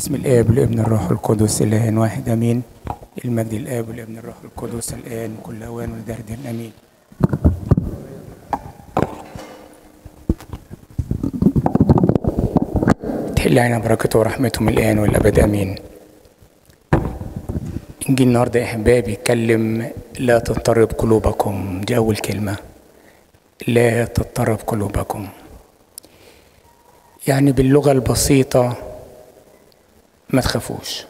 بسم الآب والابن الروح القدس إله واحد أمين. المجد الآب والابن الروح القدس الآن كل أوان ودرد أمين. تحل علينا بركته ورحمته من الآن والأبد أمين. إنجيل النهاردة يا أحبابي بيتكلم لا تضطرب قلوبكم دي أول كلمة. لا تضطرب قلوبكم. يعني باللغة البسيطة ما تخافوش.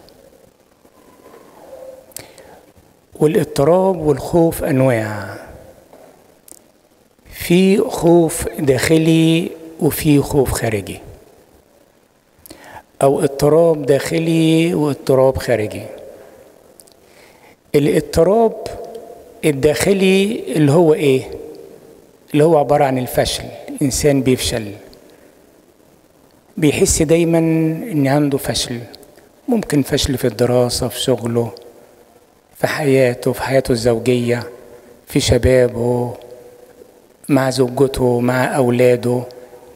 والاضطراب والخوف أنواع. في خوف داخلي وفي خوف خارجي. أو اضطراب داخلي واضطراب خارجي. الاضطراب الداخلي اللي هو إيه؟ اللي هو عبارة عن الفشل إنسان بيفشل. بيحس دايما إن عنده فشل. ممكن فشل في الدراسة في شغله في حياته في حياته الزوجية في شبابه مع زوجته مع أولاده.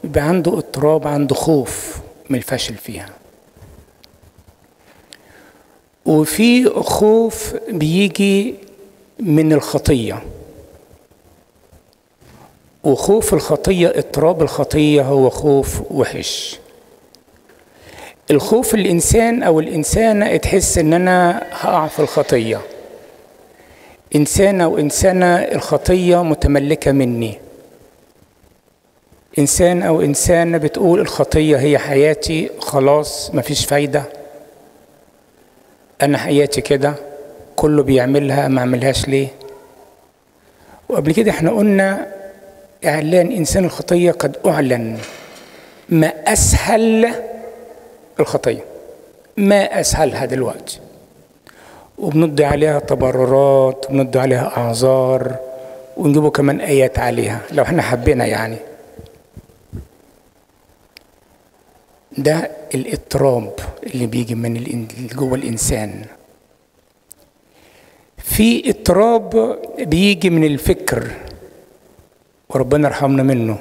يبقى عنده اضطراب عنده خوف من الفشل فيها. وفي خوف بيجي من الخطية. وخوف الخطية اضطراب الخطية هو خوف وحش. الخوف الإنسان أو الإنسانة تحس إن أنا هقع في الخطية. إنسان أو إنسانة الخطية متملكة مني. إنسان أو إنسانة بتقول الخطية هي حياتي خلاص مفيش فايدة. أنا حياتي كده كله بيعملها ما عملهاش ليه؟ وقبل كده إحنا قلنا إعلان إنسان الخطية قد أعلن. ما أسهل الخطية. ما أسهلها دلوقتي وبندي عليها تبررات وبندي عليها أعذار ونجيبوا كمان آيات عليها لو إحنا حبينا يعني. ده الإضطراب اللي بيجي من جوه الإنسان. في إضطراب بيجي من الفكر وربنا يرحمنا منه.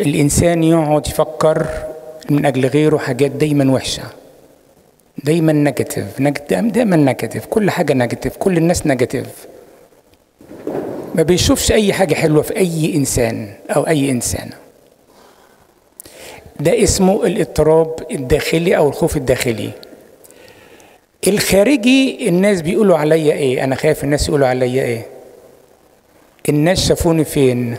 الإنسان يقعد يفكر من أجل غيره حاجات دايما وحشة. دايما negative دايما negative كل حاجة negative كل الناس negative ما بيشوفش أي حاجة حلوة في أي إنسان أو أي إنسانة. ده اسمه الاضطراب الداخلي أو الخوف الداخلي. الخارجي الناس بيقولوا عليا إيه؟ أنا خايف الناس يقولوا عليا إيه؟ الناس شافوني فين؟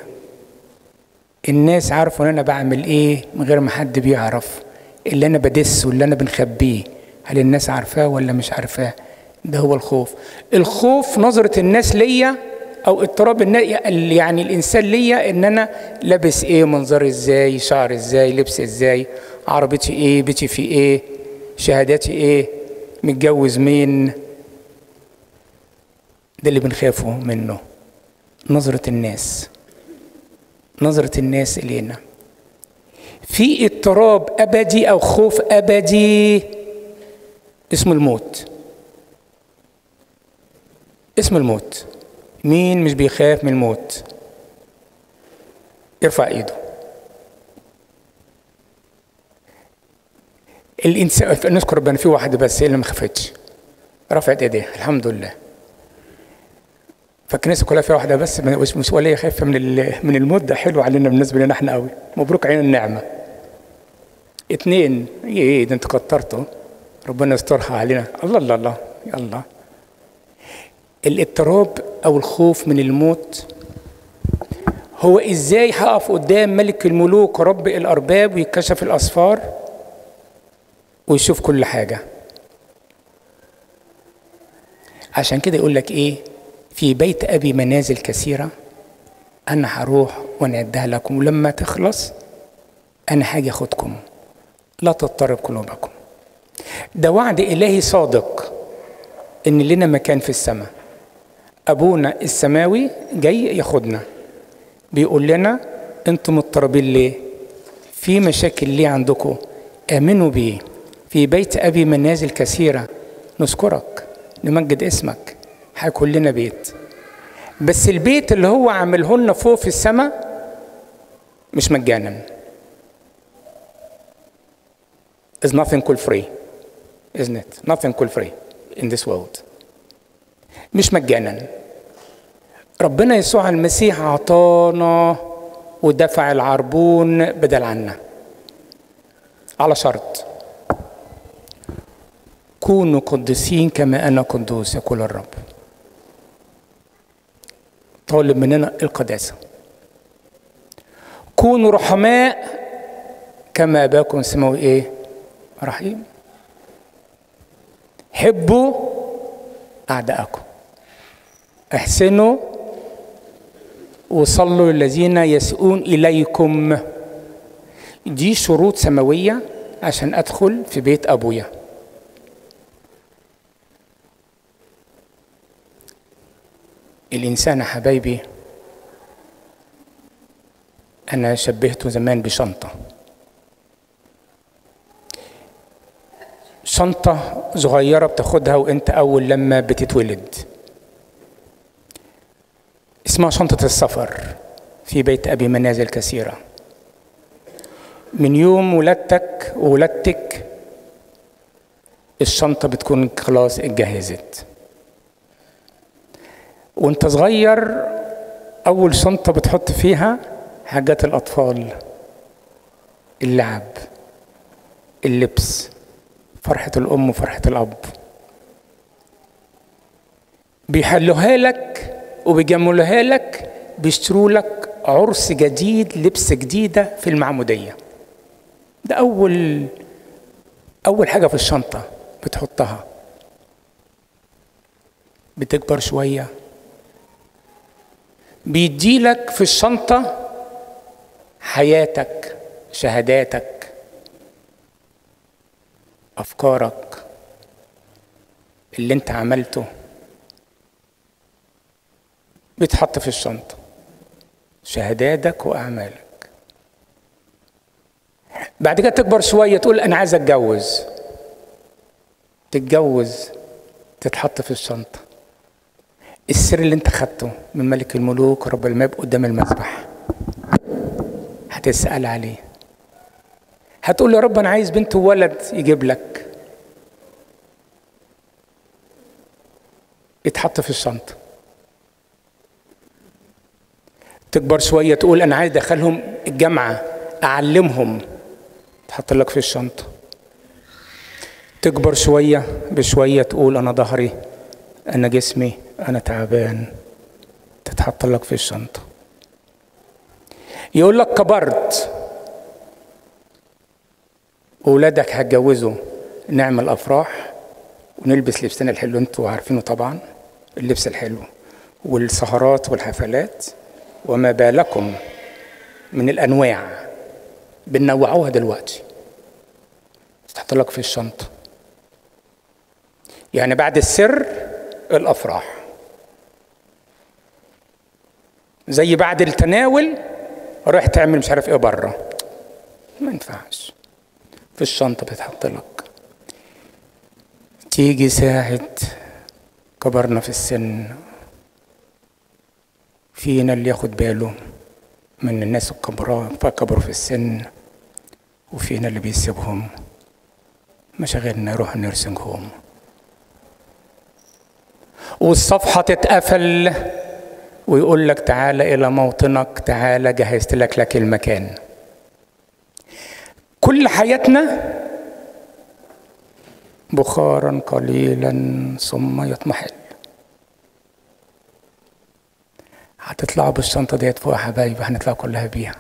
الناس عارفوا إن أنا بعمل إيه من غير ما حد بيعرف؟ اللي أنا بدسه اللي أنا بنخبيه. هل الناس عارفاه ولا مش عارفاه؟ ده هو الخوف. الخوف نظرة الناس ليا أو اضطراب يعني الإنسان ليا إن أنا لابس إيه منظري إزاي شعر إزاي لبس إزاي عربيتي إيه بيتي في إيه شهاداتي إيه متجوز مين. ده اللي بنخافه منه. نظرة الناس. نظرة الناس إلينا. في اضطراب أبدي أو خوف أبدي اسمه الموت. اسم الموت. مين مش بيخاف من الموت؟ يرفع إيده. الانسان نذكر ربنا في واحدة بس اللي ما خافتش. رفعت ايديها الحمد لله. فالكنيسه كلها فيها واحدة بس ولا خايفه من من الموت ده حلو علينا بالنسبة لنا إحنا قوي مبروك عين النعمة. اتنين إيه ده أنت كترته ربنا يسترها علينا. الله الله الله يلا. الاضطراب أو الخوف من الموت هو إزاي هقف قدام ملك الملوك رب الأرباب ويكشف الأسفار ويشوف كل حاجة؟ عشان كده يقول لك إيه؟ في بيت أبي منازل كثيرة أنا هروح ونعدها لكم. ولما تخلص أنا هاجي أخدكم. لا تضطرب قلوبكم. ده وعد إلهي صادق إن لنا مكان في السماء. أبونا السماوي جاي ياخدنا. بيقول لنا أنتم مضطربين ليه؟ في مشاكل ليه عندكم؟ آمنوا بيه. في بيت أبي منازل كثيرة نذكرك نمجد اسمك. هيكون لنا بيت. بس البيت اللي هو عامله لنا فوق في السماء مش مجانا. Is nothing cool free isn't it? Nothing cool free in this world. مش مجانا. ربنا يسوع المسيح عطانا ودفع العربون بدل عنا. على شرط. كونوا قديسين كما أنا قدوس يقول الرب. طالب مننا القداسة. كونوا رحماء كما اباكم سماوي إيه؟ رحيم. حبوا أعداءكم. أحسنوا وصلوا للذين يسؤون إليكم. دي شروط سماوية عشان أدخل في بيت أبويا. الإنسان يا حبايبي أنا شبهته زمان بشنطة. شنطة صغيرة بتاخدها وإنت أول لما بتتولد. اسمها شنطة السفر في بيت أبي منازل كثيره من يوم ولادتك وولادتك الشنطة بتكون خلاص اتجهزت. وانت صغير اول شنطة بتحط فيها حاجات الاطفال اللعب اللبس فرحة الام وفرحة الاب. بيحلوها لك وبيجملوها لك بيشتروا لك عرس جديد لبس جديدة في المعمودية. ده اول اول حاجة في الشنطة بتحطها. بتكبر شوية. بيديلك في الشنطة حياتك شهاداتك أفكارك اللي أنت عملته. بيتحط في الشنطة. شهاداتك وأعمالك. بعد كده تكبر شوية تقول أنا عايز أتجوز. تتجوز تتحط في الشنطة. السر اللي انت خدته من ملك الملوك رب الماب قدام المذبح. هتسأل عليه. هتقول يا رب أنا عايز بنت وولد يجيب لك. اتحط في الشنطة. تكبر شوية تقول أنا عايز أدخلهم الجامعة أعلمهم. تحط لك في الشنطة. تكبر شوية بشوية تقول أنا ظهري أنا جسمي أنا تعبان. تتحط لك في الشنطة. يقول لك كبرت. أولادك هتجوزوا. نعمل أفراح ونلبس لبسنا الحلو. أنتوا عارفينه طبعا. اللبس الحلو. والسهرات والحفلات. وما بالكم من الأنواع. بنوعوها دلوقتي. تحط لك في الشنطة. يعني بعد السر الأفراح. زي بعد التناول رايح تعمل مش عارف إيه بره ما ينفعش. في الشنطة بتحط لك. تيجي ساعة كبرنا في السن. فينا اللي ياخد باله من الناس الكبراء فكبروا في السن. وفينا اللي بيسيبهم. مشاغلنا نروح نرسنج هوم والصفحة تتقفل. ويقول لك تعالى إلى موطنك تعالى جهزت لك لك المكان. كل حياتنا بخارا قليلا ثم يطمحل. هتطلعوا بالشنطة ديت فوق يا حبايبي هنطلع كلها بيها.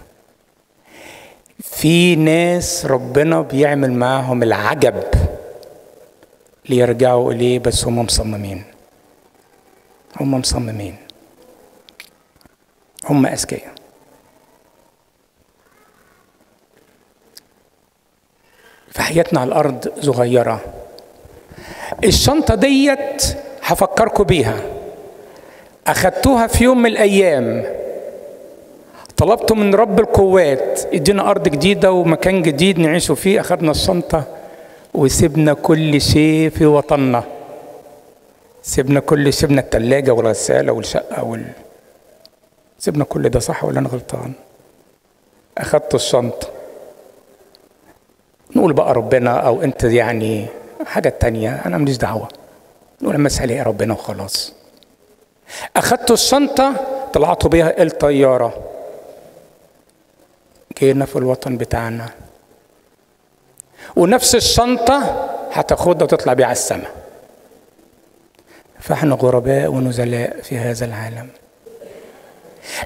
في ناس ربنا بيعمل معاهم العجب ليرجعوا إليه بس هم مصممين. هم مصممين. هم أذكياء. فحياتنا على الأرض صغيرة. الشنطة ديت هفكركم بيها. أخدتوها في يوم من الأيام. طلبت من رب القوات ادينا أرض جديدة ومكان جديد نعيش فيه. أخدنا الشنطة وسيبنا كل شيء في وطننا. سيبنا كل سيبنا التلاجة والغسالة والشقة وال سيبنا كل ده صح ولا أنا غلطان؟ أخدت الشنطة نقول بقى ربنا أو أنت يعني حاجة تانية أنا ماليش دعوة. نقول مسألة يا ربنا وخلاص. اخدت الشنطة طلعت بيها الطيارة جينا في الوطن بتاعنا. ونفس الشنطة هتاخدها وتطلع بيها على السماء فإحنا غرباء ونزلاء في هذا العالم.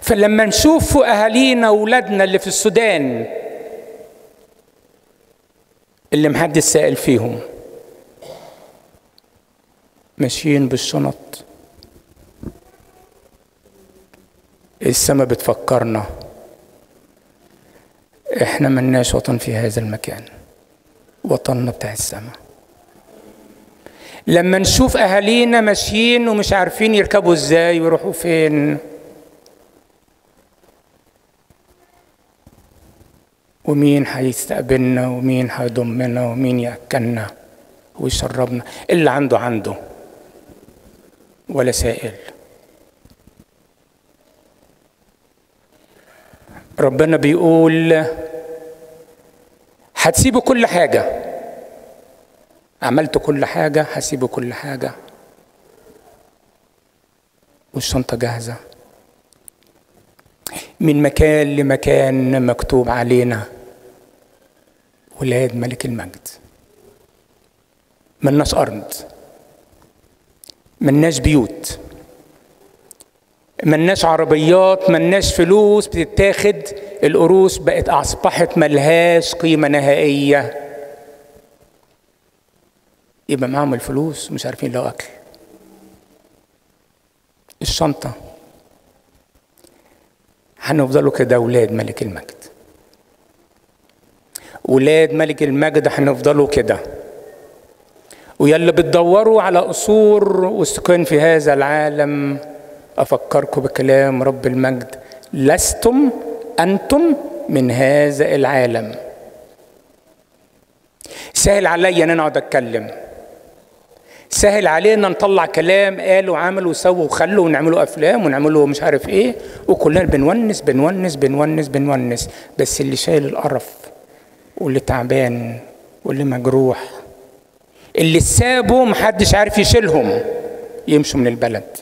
فلما نشوف أهالينا واولادنا اللي في السودان اللي محدش سائل فيهم ماشيين بالشنط. السما بتفكرنا؟ إحنا ملناش وطن في هذا المكان. وطننا بتاع السما. لما نشوف أهالينا ماشيين ومش عارفين يركبوا إزاي ويروحوا فين ومين هيستقبلنا ومين هيضمنا ومين يأكلنا ويشربنا؟ اللي عنده عنده ولا سائل. ربنا بيقول هتسيبوا كل حاجة. عملت كل حاجة هسيبوا كل حاجة. والشنطة جاهزة. من مكان لمكان مكتوب علينا. ولاد ملك المجد. ملناش أرض. ملناش بيوت. ملناش عربيات. ملناش فلوس بتتاخد. القروش بقت أصبحت ملهاش قيمة نهائية. يبقى معاهم الفلوس مش عارفين لو أكل. الشنطة. هنفضلوا كده ولاد ملك المجد. ولاد ملك المجد هنفضلوا كده. ويلا بتدوروا على قصور وسكان في هذا العالم أفكركم بكلام رب المجد لستم أنتم من هذا العالم. سهل عليا أن أنا أقعد أتكلم. سهل علينا نطلع كلام قالوا وعملوا وسووا وخلوا ونعملوا أفلام ونعملوا مش عارف إيه. وكلنا بنونس بنونس بنونس بنونس. بس اللي شايل القرف واللي تعبان واللي مجروح اللي سابوا محدش عارف يشيلهم يمشوا من البلد.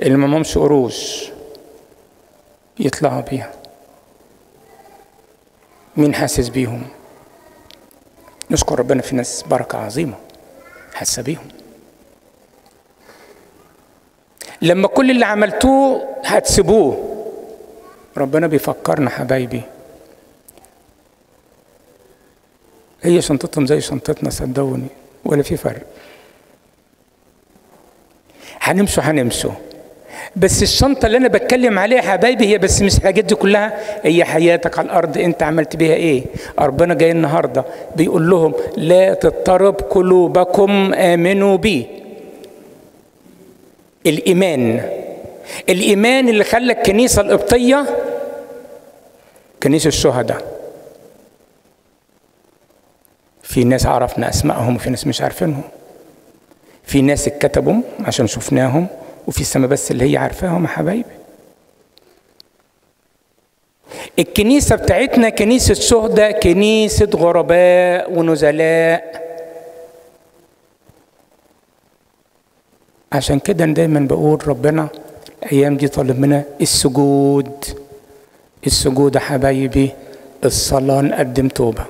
اللي ما همش قروش يطلعوا بيها. مين حاسس بيهم؟ نشكر ربنا في ناس بركة عظيمة. حاسة بيهم. لما كل اللي عملتوه هتسيبوه. ربنا بيفكرنا حبايبي. هي شنطتهم زي شنطتنا صدقوني ولا في فرق. هنمشوا هنمشوا. بس الشنطة اللي أنا بتكلم عليها حبايبي هي بس مش الحاجات دي كلها. هي حياتك على الأرض أنت عملت بيها إيه؟ ربنا جاي النهارده بيقول لهم لا تضطرب قلوبكم آمنوا بي. الإيمان. الإيمان اللي خلى الكنيسة القبطية كنيسة الشهداء. في ناس عرفنا أسمائهم وفي ناس مش عارفينهم. في ناس اتكتبوا عشان شفناهم. وفي السماء بس اللي هي عارفاهم يا حبايبي. الكنيسة بتاعتنا كنيسة شهداء كنيسة غرباء ونزلاء. عشان كده دايما بقول ربنا الأيام دي طالب منا السجود. السجود يا حبايبي الصلاة نقدم توبة.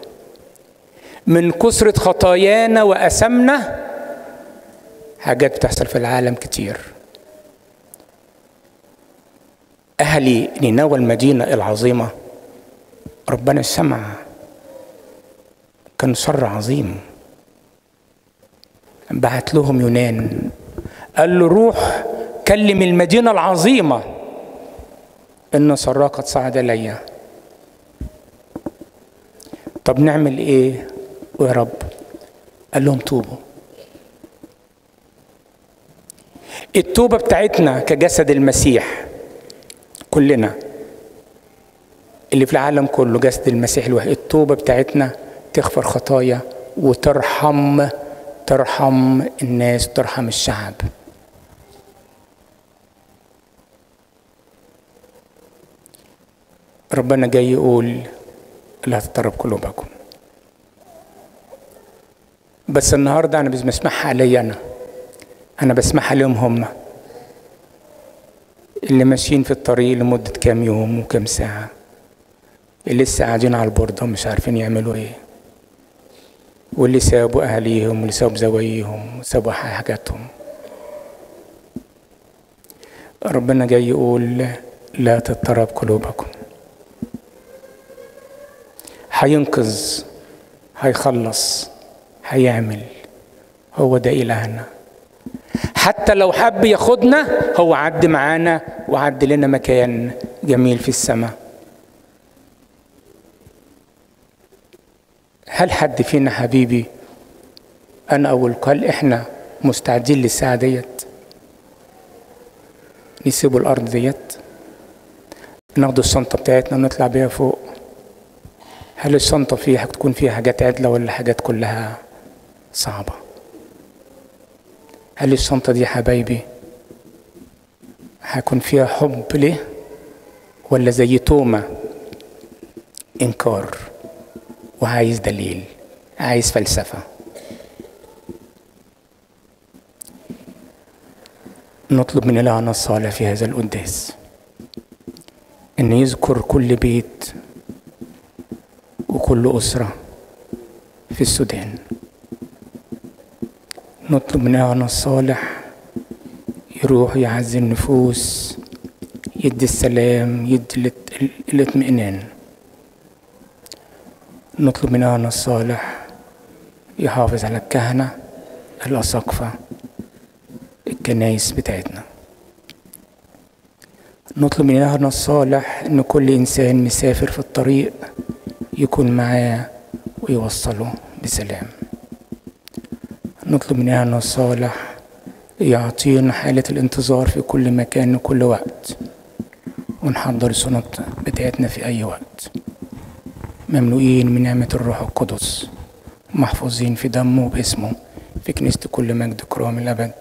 من كثرة خطايانا وأثمنا حاجات بتحصل في العالم كتير. أهل نينوى المدينة العظيمة. ربنا سمع كان شر عظيم. بعت لهم يونان. قال له روح كلم المدينة العظيمة. إن سراه قد صعد إلي. طب نعمل إيه يا رب؟ قال لهم توبوا. التوبة بتاعتنا كجسد المسيح. كلنا اللي في العالم كله جسد المسيح الوحيد التوبة بتاعتنا تغفر خطايا وترحم ترحم الناس ترحم الشعب. ربنا جاي يقول لا تضطرب قلوبكم. بس النهارده أنا مش بسمعها عليا أنا. أنا بسمعها لهم هم. اللي ماشيين في الطريق لمدة كام يوم وكام ساعة. اللي لسه قاعدين على البوردة ومش عارفين يعملوا إيه. واللي سابوا أهاليهم واللي سابوا زوايهم وسابوا حاجاتهم. ربنا جاي يقول لا تضطرب قلوبكم. هينقذ هيخلص هيعمل. هو ده إلهنا. حتى لو حب ياخدنا هو عد معانا وعد لنا مكان جميل في السماء. هل حد فينا حبيبي؟ أنا اول قال إحنا مستعدين للساعة ديت. نسيبوا الأرض ديت. ناخد الشنطة بتاعتنا ونطلع بيها فوق. هل الشنطة فيها تكون فيها حاجات عدلة ولا حاجات كلها صعبة؟ هل الشنطة دي حبايبي هيكون فيها حب ليه؟ ولا زي تومة إنكار وعايز دليل عايز فلسفة. نطلب من إلهنا الصالح في هذا القداس إن يذكر كل بيت وكل أسرة في السودان. نطلب من إلهنا الصالح يروح يعزي النفوس يدي السلام يدي الاطمئنان. نطلب من إلهنا الصالح يحافظ على الكهنة الأساقفة الكنايس بتاعتنا. نطلب من إلهنا الصالح إن كل إنسان مسافر في الطريق يكون معاه ويوصله بسلام. نطلب من إلهنا الصالح يعطينا حالة الانتظار في كل مكان وكل وقت. ونحضر السنط بتاعتنا في أي وقت. مملوئين من نعمة الروح القدس. محفوظين في دمه وباسمه. في كنيسة كل مجد كرام الأبد.